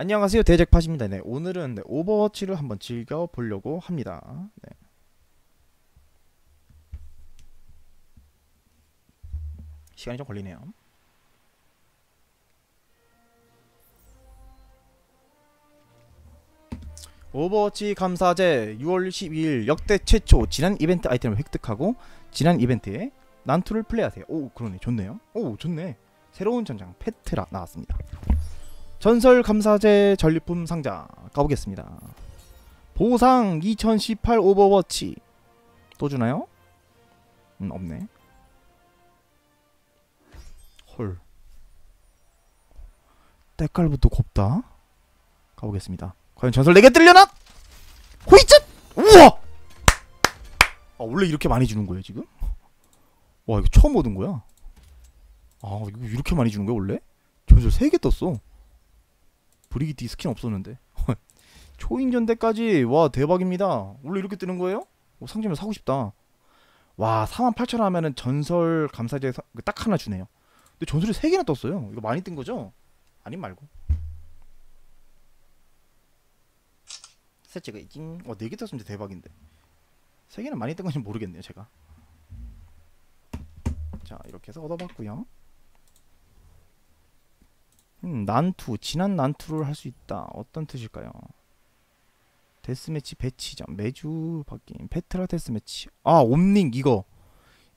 안녕하세요 대잭팟입니다. 네, 오늘은 네, 오버워치를 한번 즐겨 보려고 합니다. 네. 시간이 좀 걸리네요. 오버워치 감사제 6월 12일 역대 최초 지난 이벤트 아이템을 획득하고 지난 이벤트에 난투를 플레이하세요. 오 그러네 좋네요. 오 좋네. 새로운 전장 페트라 나왔습니다. 전설 감사제 전리품 상자 가보겠습니다. 보상 2018 오버워치 또 주나요? 음 없네. 헐. 때깔부터 곱다. 가보겠습니다. 과연 전설 4개 뜰려나? 호이쯧! 우와! 아 원래 이렇게 많이 주는 거예요 지금? 와 이거 처음 얻은 거야. 아 이거 이렇게 많이 주는 거야 원래? 전설 3개 떴어. 브리기테 스킨 없었는데? 초인전 때까지 와 대박입니다. 원래 이렇게 뜨는 거예요? 어, 상점에 사고 싶다. 와 48,000원 하면은 전설 감사제 사- 딱 하나 주네요. 근데 전설이 3개나 떴어요. 이거 많이 뜬 거죠? 아님 말고. 셋째가 있징 와 4개 떴으면 대박인데. 3개는 많이 뜬 건지 모르겠네요 제가. 자 이렇게 해서 얻어봤고요 음, 난투 지난 난투를 할 수 있다. 어떤 뜻일까요? 데스매치 배치전 매주 바뀐 페트라 데스매치. 아 옴닉 이거.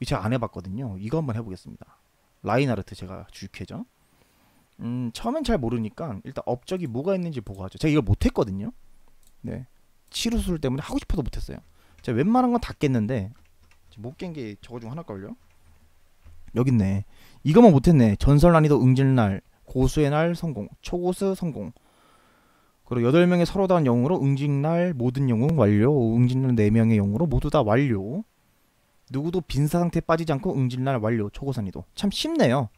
이거 제가 안 해봤거든요. 이거 한번 해보겠습니다. 라인하르트 제가 주캐죠. 음 처음엔 잘 모르니까 일단 업적이 뭐가 있는지 보고 하죠. 제가 이걸 못했거든요. 네. 치루술 때문에 하고 싶어도 못했어요. 제가 웬만한 건 다 깼는데 못 깬 게 저거 중 하나걸요? 여기 있네. 이거만 못했네. 전설 난이도 응질날 고수의 날 성공, 초고수 성공. 그리고 8명의 서로 다한 영웅으로 응징날 모든 영웅 완료, 응징날 4명의 영웅으로 모두 다 완료. 누구도 빈사 상태에 빠지지 않고 응징날 완료, 초고산이도. 참 쉽네요.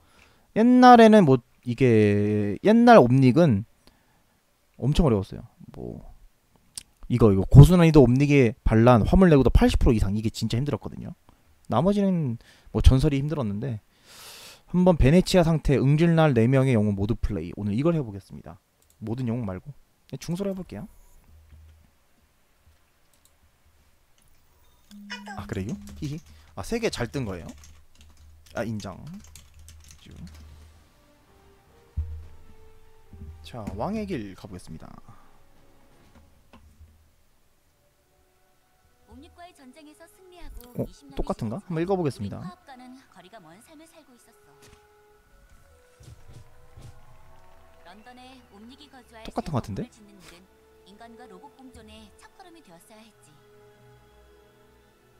옛날에는 뭐 이게 옛날 옴닉은 엄청 어려웠어요. 뭐 이거 이거 고수난이도 옴닉에 반란 화물 내고도 80% 이상 이게 진짜 힘들었거든요. 나머지는 뭐 전설이 힘들었는데 한번 베네치아 상태 응질날 4명의 영웅 모두 플레이 오늘 이걸 해보겠습니다 모든 영웅 말고 그냥 중소로 해볼게요 아 그래요? 히히 아 3개 잘 뜬 거예요? 아 인정 쭉. 자 왕의 길 가보겠습니다 어, 20년이 똑같은가? 한번 읽어보겠습니다. 런던에 옴닉이 거주할 똑같은 새것 같은데? 왕국을 짓는 일은 인간과 로봇 공존의 첫걸음이 되었어야 했지.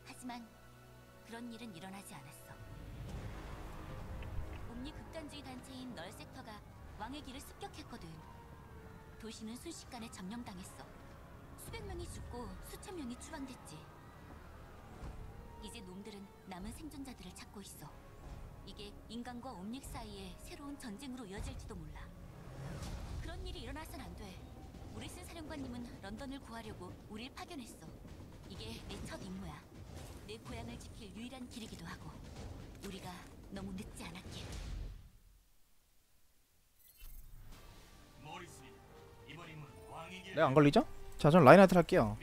하지만 그런 일은 일어나지 않았어. 옴닉 극단주의 단체인 널 섹터가 왕의 길을 습격했거든. 도시는 순식간에 점령당했어. 수백 명이 죽고 수천 명이 추방됐지. 이제 놈들은 남은 생존자들을 찾고 있어. 이게 인간과 옴닉 사이의 새로운 전쟁으로 이어질지도 몰라. 일이 일어나선 안 돼. 우리슨 사령관님은 런던을 구하려고 우릴 파견했어. 이게 내 첫 임무야. 내 고향을 지킬 유일한 길이기도 하고. 우리가 너무 늦지 않았길. 렉 안 걸리죠? 자 저는 라인하르트 할게요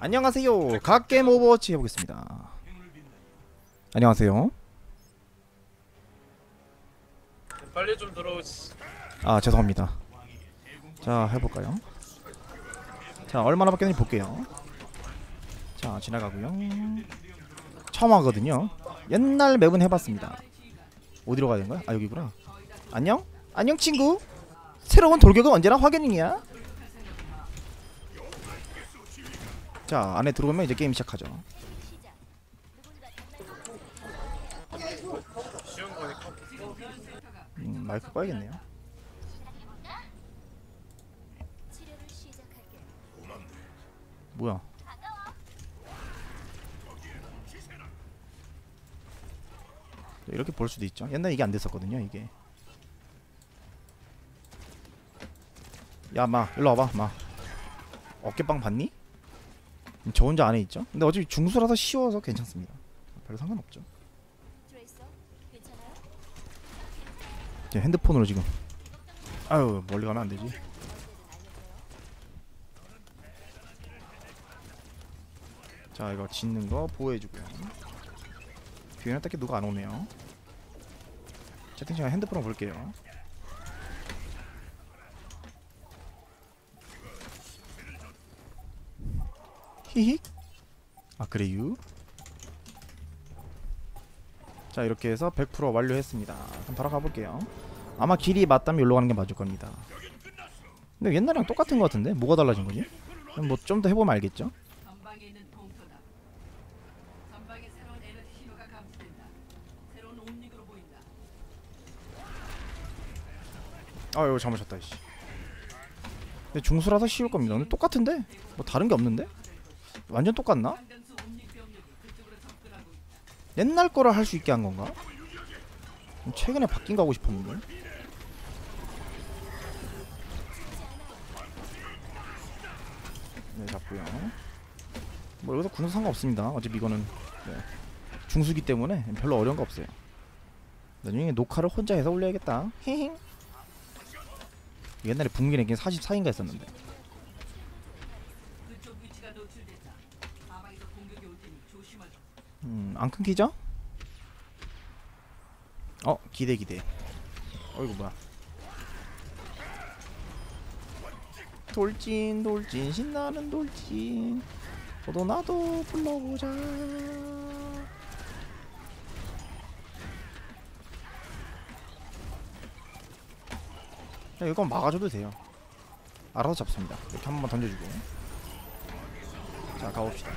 안녕하세요 갓게임 오버워치 해보겠습니다 안녕하세요 빨리 좀 들어오시. 아 죄송합니다. 자 해볼까요? 자 얼마나 바뀌었는지 볼게요. 자 지나가고요. 처음 하거든요. 옛날 맵은 해봤습니다. 어디로 가야 되는 거야? 아 여기구나. 안녕? 안녕 친구. 새로운 돌격은 언제나 확연이야. 자 안에 들어오면 이제 게임 시작하죠. 음, 마이크 꺼야겠네요 뭐야? 이렇게 볼 수도 있죠. 옛날에 이게 안 됐었거든요 이게. 야마 일로 와봐 마. 어깨빵 봤니? 저 혼자 안에 있죠? 근데 어차피 중수라서 쉬워서 괜찮습니다. 별로 상관없죠? 제 핸드폰으로 지금. 아유 멀리 가면 안 되지. 자 이거 짓는 거 보호해주고요. 뒤에는 딱히 누가 안 오네요. 채팅창에 핸드폰을 볼게요. 히히. 아 그래요? 자 이렇게 해서 100% 완료했습니다. 그럼 바로 가볼게요. 아마 길이 맞다면 여기로 가는 게 맞을 겁니다. 근데 옛날이랑 똑같은 것 같은데 뭐가 달라진 거지? 뭐 좀 더 해보면 알겠죠? 전방에 있는 봉토다. 전방에 새로운 에너지 신호가 감지된다. 새로운 옴닉으로 보인다. 아 이거 잘못 쳤다 씨. 근데 중수라서 쉬울 겁니다. 근데 똑같은데 뭐 다른 게 없는데? 완전 똑같나? 옛날 거를 할 수 있게 한 건가? 최근에 바뀐 거 하고 싶었는데. 네 잡고요. 뭐 여기서 군수 상관없습니다. 어차피 이거는 네. 중수기 때문에 별로 어려운 거 없어요. 나중에 녹화를 혼자 해서 올려야겠다. 히힝. 옛날에 북미 랭킹 44인가 했었는데. 음, 안 끊기죠? 어, 기대 기대. 어이구 뭐야? 돌진 돌진 신나는 돌진. 너도 나도 불러보자. 이건 막아줘도 돼요. 알아서 잡습니다. 이렇게 한 번만 던져주고. 자, 가봅시다.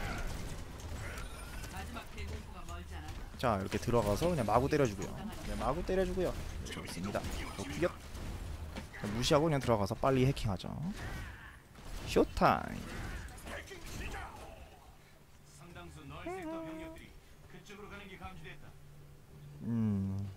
자 이렇게 들어가서 그냥 마구 때려주고요 네, 마구 때려주고요 좋습니다 좋기요 무시하고 그냥 들어가서 빨리 해킹하죠 쇼타임. 음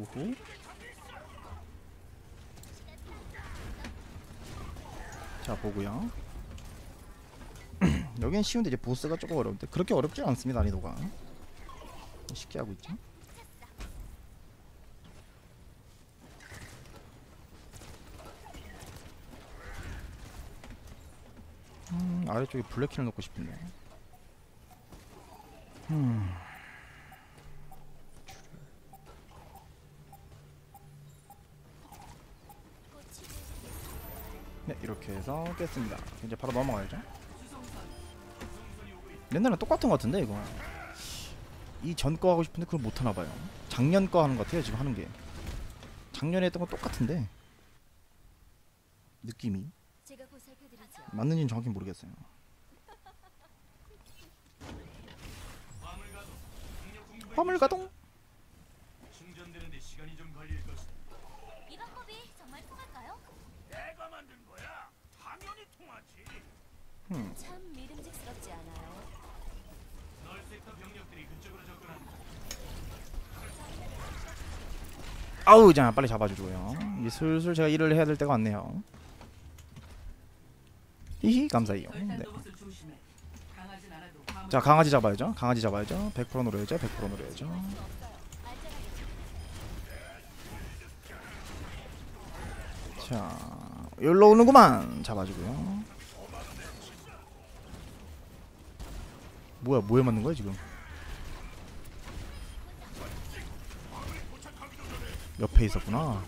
오후. 자 보고요. 여긴 쉬운데 이제 보스가 조금 어려운데 그렇게 어렵지 않습니다 난이도가. 쉽게 하고 있죠. 음 아래쪽에 블랙키를 넣고 싶은데. 음 네 이렇게 해서 깼습니다. 이제 바로 넘어가야죠. 옛날에 똑같은 것 같은데 이거. 이 전 거 하고 싶은데 그걸 못 하나 봐요. 작년 거 하는 것 같아요 지금 하는 게. 작년에 했던 거 똑같은데. 느낌이. 맞는지는 정확히 모르겠어요. 화물 가도 강력 공격을 화물 가동 충전되는데 시간이 좀 걸릴 것이다. 이 방법이 정말 통할까요? 내가 만든 거야. 당연히 통하지. 음. 참 믿음직스럽지 않아요. 널 섹터 병력들이 그쪽으로 접근한다. 아우 자 빨리 잡아주고요. 이제 슬슬 제가 일을 해야 될 때가 왔네요. 히히 감사해요. 네. 자 강아지 잡아야죠. 강아지 잡아야죠. 100% 노려야죠. 100% 노려야죠. 자 여기로 오는구만. 잡아주고요 뭐야 뭐에 맞는 거야 지금? 옆에 있었구나.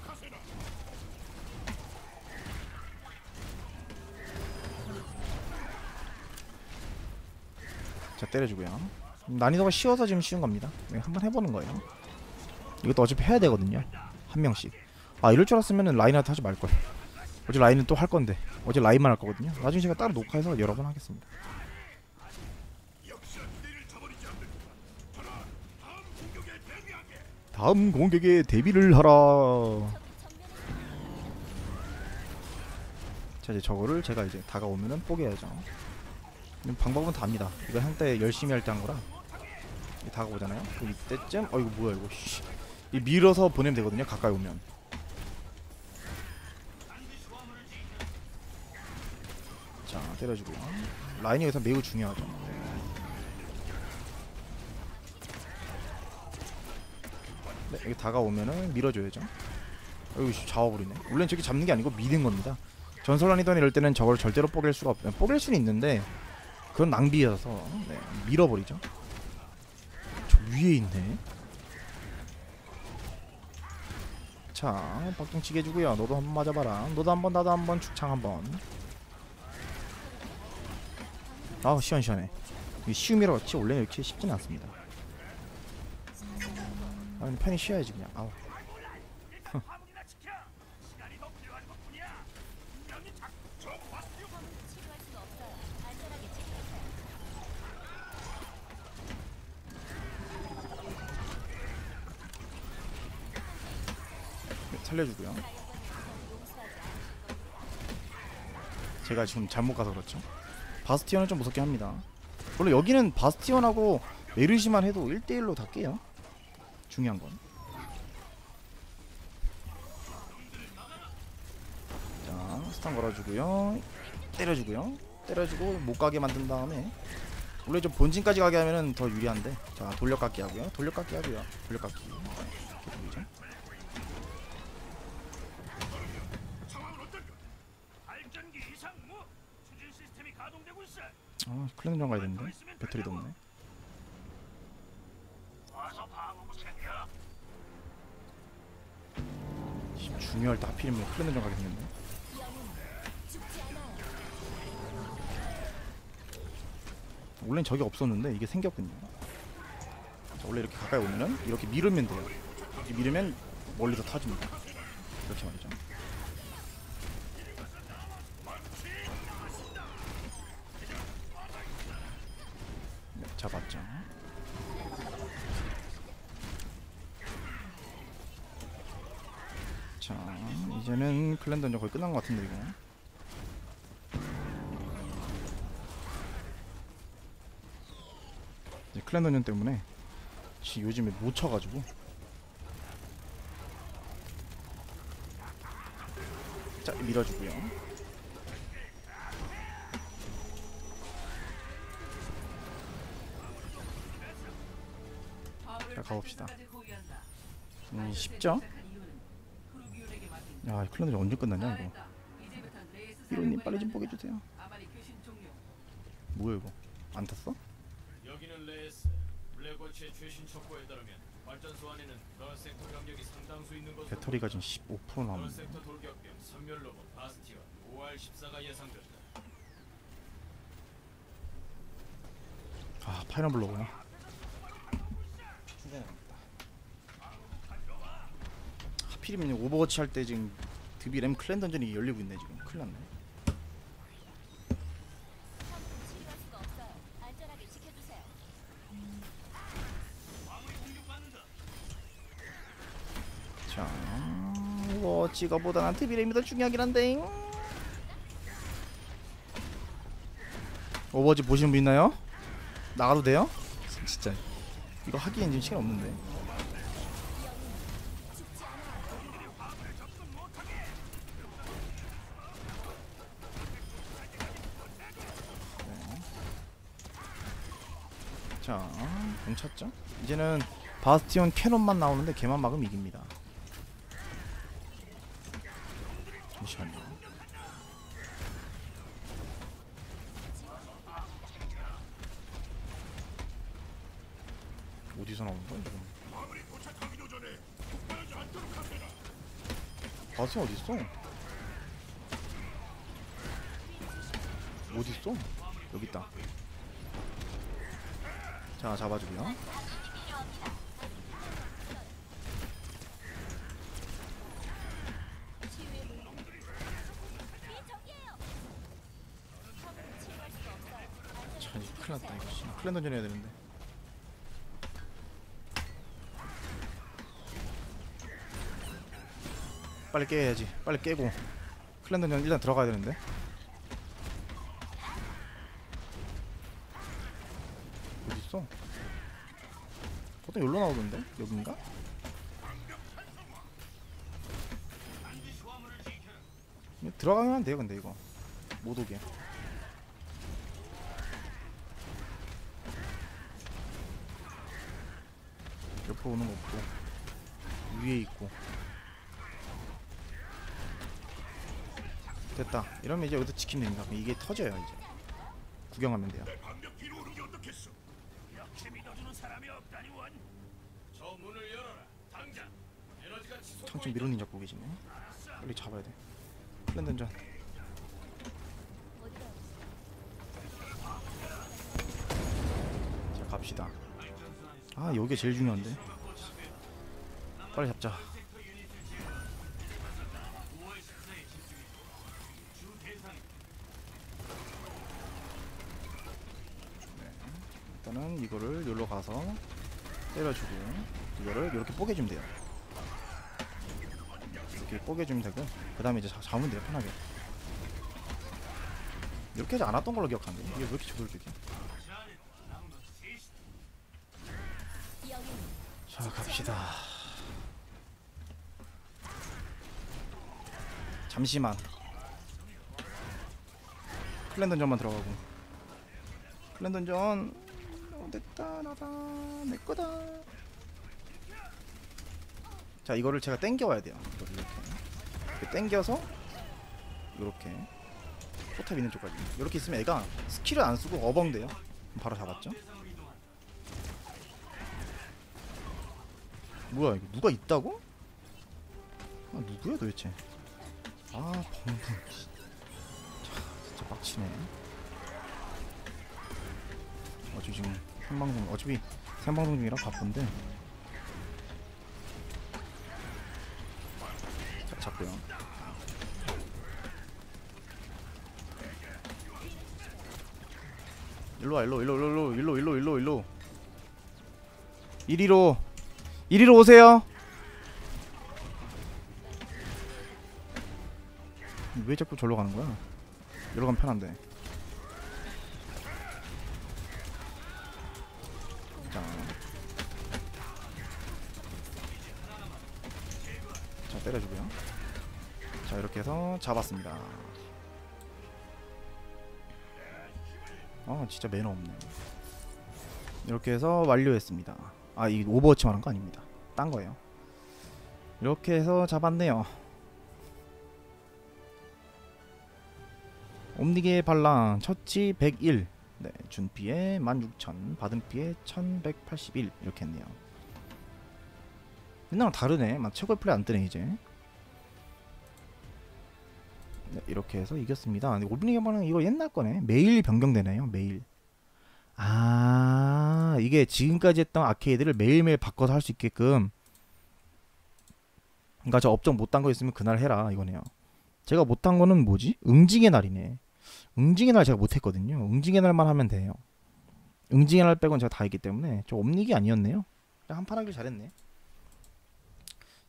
자 때려주고요. 난이도가 쉬워서 지금 쉬운 겁니다. 네, 한번 해보는 거예요. 이것도 어차피 해야 되거든요 한 명씩. 아 이럴 줄 알았으면 라인한테 하지 말걸. 어제 라인은 또 할 건데. 어제 라인만 할 거거든요. 나중에 제가 따로 녹화해서 여러 번 하겠습니다 다음 공격에 대비를 하라. 자 이제 저거를 제가 이제 다가오면은 뽀개야죠. 방법은 답니다. 이거 한때 열심히 할 때 한 거라. 이게 다가오잖아요. 그럼 이때쯤 어 이거 뭐야 이거. 씨. 이 밀어서 보내면 되거든요 가까이 오면. 자 때려주고요. 라인이 여기서 매우 중요하죠 네, 여기 다가오면은 밀어줘야죠. 여기 잡아버리네. 원래는 저기 잡는 게 아니고 미는 겁니다. 전설란이던 이럴 때는 저걸 절대로 뽀갤 수가 없 뽀갤 수는 있는데 그건 낭비여서 네, 밀어버리죠. 저 위에 있네. 자 박동치게 해주고요. 너도 한번 맞아봐라. 너도 한번 나도 한번 축창 한번. 아우 시원시원해. 이 쉬움이라 그렇지 원래 이렇게 쉽진 않습니다 아 근데 편히 쉬어야지 그냥. 아우. 네, 살려주고요. 제가 지금 잘못 가서 그렇죠. 바스티온은 좀 무섭게 합니다. 원래 여기는 바스티온하고 메르시만 해도 1대1로 다 깨요 중요한 건. 자, 스탄 걸어주고요. 때려주고요. 때려주고 못 가게 만든 다음에 원래 좀 본진까지 가게 하면은 더 유리한데. 자 돌려깎기 하고요. 돌려깎기 하고요. 돌려깎기. 아 클랜전 가야 되는데. 배터리도 없네 중요할 때 하필이면 클랜전 가게 생겼네. 원래는 저기 없었는데 이게 생겼군요. 자, 원래 이렇게 가까이 오면은 이렇게 밀으면 돼요. 이렇게 밀으면 멀리서 타집니다. 이렇게 말이죠. 네, 잡았죠 자 이제는 클랜 던전 거의 끝난 것 같은데 이거 이제 클랜 던전 때문에 지 요즘에 못 쳐가지고 자 밀어주고요 자, 가봅시다. 음, 쉽죠? 야 클랜던전 언제 끝나냐 이거? 히로님 빨리 좀 보게 해주세요. 뭐야 이거? 안 탔어? 여기는 레스. 블랙워치의 최신 첩보에 따르면 발전소 안에는 더 섹터 병력이 상당수 있는 것으로 배터리가 지금 15%더 남았네. 섹터 돌격병 선멸 로봇 바스티온 OR14가 예상된다. 아 파이널블로구나 하필이면 오버워치 할 때 지금 드비 램 클랜 던전이 열리고 있네 지금 큰일 났네. 자 오버워치가 보다는 드비 램이 더 중요하긴 한데 오버워치 보시는 분 있나요? 나가도 돼요? 진짜 이거 하기엔 지금 시간 없는데 공 찼죠? 이제는 바스티온 캐논만 나오는데 걔만 막으면 이깁니다. 잠시만요. 어디서 나오는 거야 지금? 있어? 어디 있어? 여기 있다. 자 잡아주고요. 안전하게 자 이거 씨. 클랜 던전 해야 되는데 빨리 깨야지 빨리 깨고 클랜 던전 일단 들어가야 되는데 없어. 보통 여기로 나오던데? 여긴가? 들어가면 안 돼요 근데 이거. 못 오게. 옆으로 오는 거 없고. 위에 있고. 됐다. 이러면 이제 여기서 지키면 됩니다. 이게 터져요 이제. 구경하면 돼요. 저 문을 열어라. 당장. 에너지가 지속. 청춘 미로님 잡고 계시네 빨리 잡아야 돼 플랜 던전 자 갑시다 아 여기가 제일 중요한데 빨리 잡자 이거를 여기로 가서 때려주고 이거를 이렇게 뽀개주면 돼요. 이렇게 뽀개주면 되고 그 다음에 이제 자- 잡으면 돼요 편하게. 이렇게 하지 않았던 걸로 기억하는데. 이게 왜 이렇게 저돌적이 자 갑시다. 잠시만. 클랜 던전만 들어가고. 클랜 던전 어, 됐다 나다. 내 거다. 자 이거를 제가 땡겨와야 돼요. 이거를 이렇게. 이렇게 땡겨서 이렇게 포탑 있는 쪽까지. 이렇게 있으면 애가 스킬을 안 쓰고 어벙돼요. 그럼 바로 잡았죠? 뭐야 이거 누가 있다고? 아 누구야 도대체? 아 자 진짜 빡치네. 어차피 지금 생방송 어차피 생방송 중이라 바쁜데. 자 잡고요. 일로와 일로 일로 일로 일로 일로 일로 일로 이리로 이리로 오세요. 왜 자꾸 절로 가는 거야? 여기로 가면 편한데 때려주고요. 자 이렇게 해서 잡았습니다. 아 진짜 매너 없네. 이렇게 해서 완료했습니다. 아 이 오버워치 말한 거 아닙니다. 딴 거예요. 이렇게 해서 잡았네요. 옴닉의 반란 처치 101 네, 준 피해 16,000 받은 피해 1181 이렇게 했네요 옛날랑 다르네. 막 최고의 플레이 안 뜨네 이제. 네, 이렇게 해서 이겼습니다. 옴니게 발랑 이거 옛날 거네. 매일 변경되네요 매일. 아 이게 지금까지 했던 아케이드를 매일매일 바꿔서 할 수 있게끔. 그러니까 저 업적 못한 거 있으면 그날 해라 이거네요. 제가 못한 거는 뭐지? 응징의 날이네. 응징의 날 제가 못했거든요. 응징의 날만 하면 돼요. 응징의 날 빼곤 제가 다 했기 때문에 저 옴닉이 아니었네요. 한판 하길 잘했네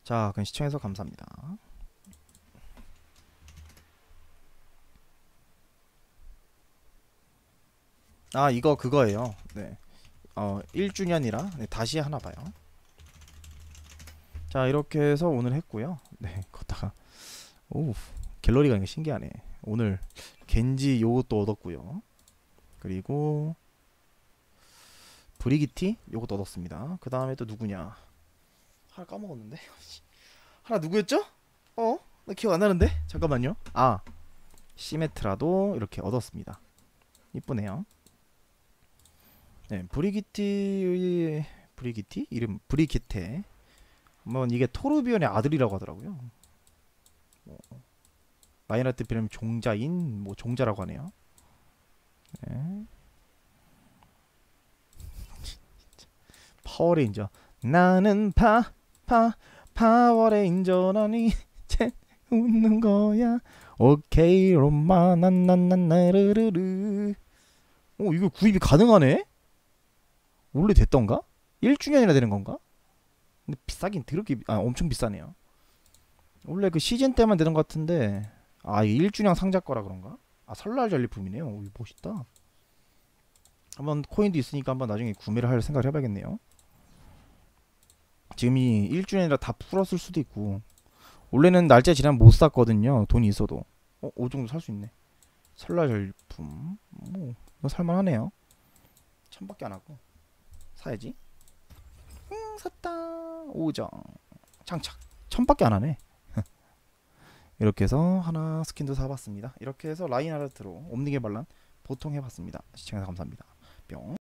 자 그럼 시청해서 감사합니다. 아 이거 그거예요. 네. 어 1주년이라 네, 다시 하나 봐요. 자 이렇게 해서 오늘 했고요. 네 걷다가. 오 갤러리가 이게 신기하네. 오늘 겐지 요것도 얻었고요. 그리고 브리기티 요것도 얻었습니다. 그 다음에 또 누구냐 하나 까먹었는데 하나 누구였죠? 어? 나 기억 안 나는데? 잠깐만요 아 시메트라도 이렇게 얻었습니다 이쁘네요 네 브리기티 브리기티? 이름 브리기테 한번 이게 토르비온의 아들이라고 하더라고요 뭐, 라인하트 필름 종자인 뭐 종자라고 하네요. 네. 파워레인저 나는 파 파 파워레인저라니 이제 웃는 거야 오케이 로마 난난난나르르르 오 이거 구입이 가능하네? 원래 됐던가? 1주년이나 되는 건가? 근데 비싸긴 더럽게 비- 아 엄청 비싸네요 원래 그 시즌 때만 되는 것 같은데 아 이게 1주년 상자 거라 그런가? 아 설날 전리품이네요 오, 이거 멋있다 한번 코인도 있으니까 한번 나중에 구매를 할 생각을 해봐야겠네요 지금 이 1주년이라 다 풀었을 수도 있고 원래는 날짜 지나면 못 샀거든요 돈이 있어도 어, 5 정도 살 수 있네. 설날 절품. 뭐 이거 살만하네요. 천밖에 안 하고 사야지. 응, 샀다. 5정. 장착. 천밖에 안 하네. 이렇게 해서 하나 스킨도 사봤습니다. 이렇게 해서 라인하르트로 옴니게 반란 보통 해봤습니다. 시청해서 감사합니다. 뿅.